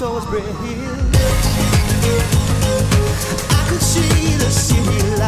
Salisbury Hill. I could see the city.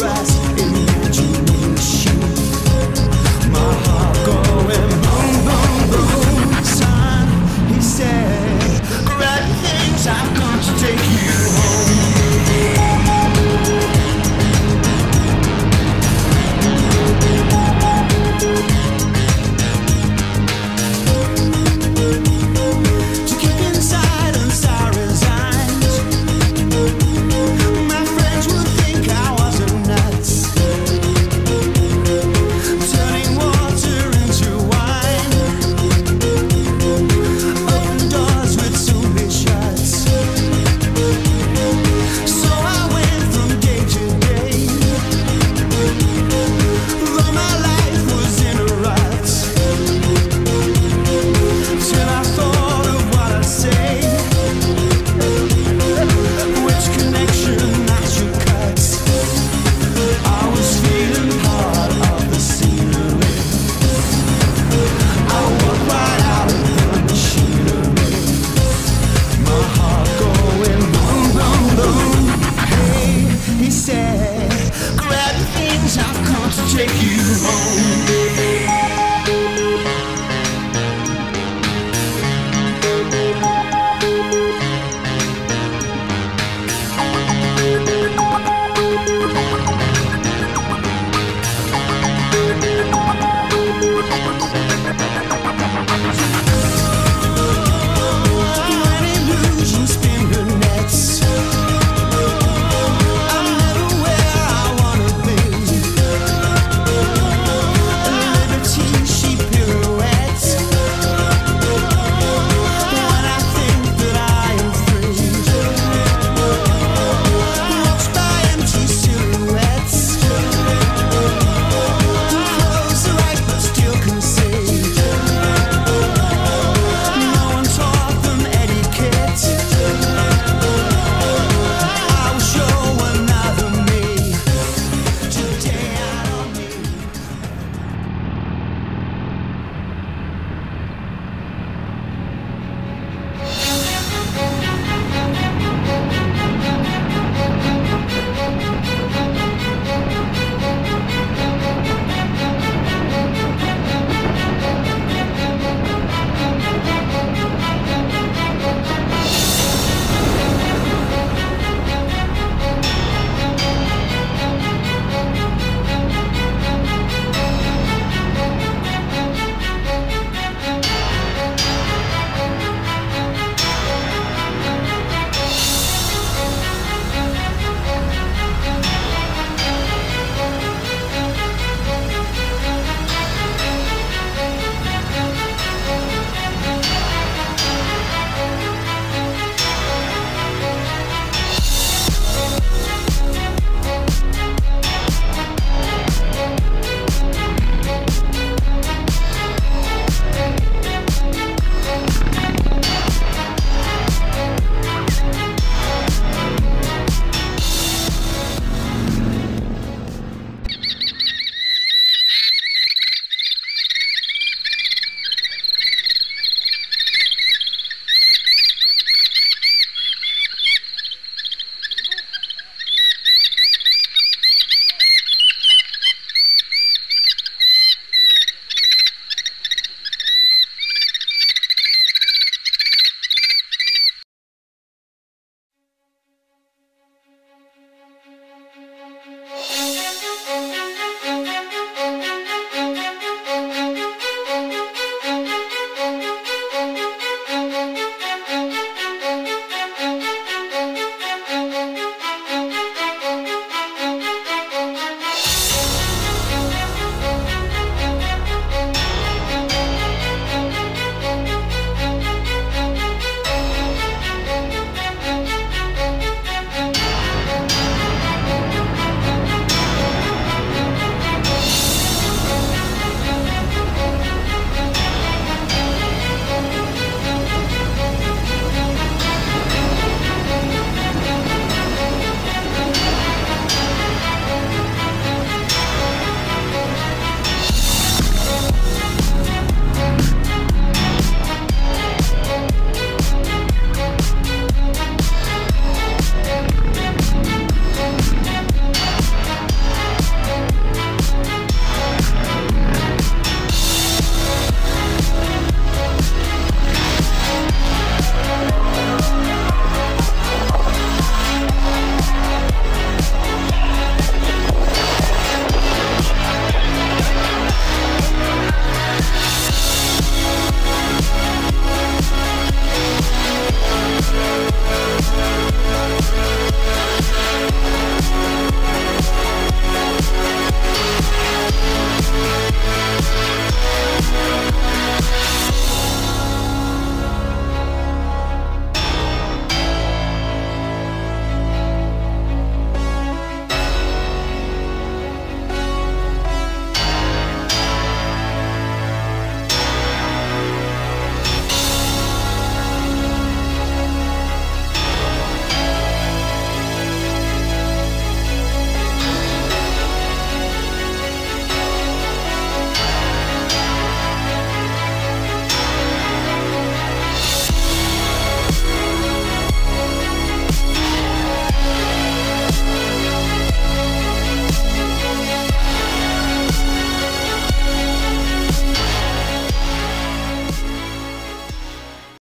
Rest. you home.